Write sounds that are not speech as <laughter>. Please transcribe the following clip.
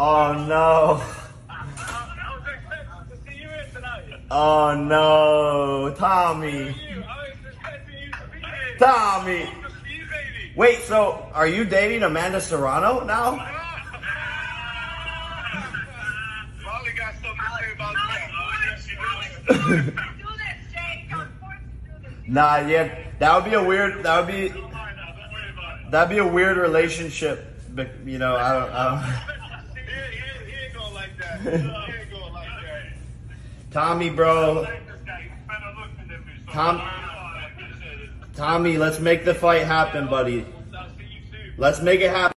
Oh no. I was expecting to see you here tonight. Oh no. Tommy. You, I was expecting you to be here. Tommy. To see you, baby. Wait, so are you dating Amanda Serrano now? Molly got something to say about that. <laughs> <laughs> Nah, yeah, that would be a weird. That would be Don't don't that'd be a weird relationship. but, You know, I don't. I He, he, ain't going like that. Don't. <laughs> Tommy, bro. Tom-. Tommy, let's make the fight happen, buddy. Let's make it happen.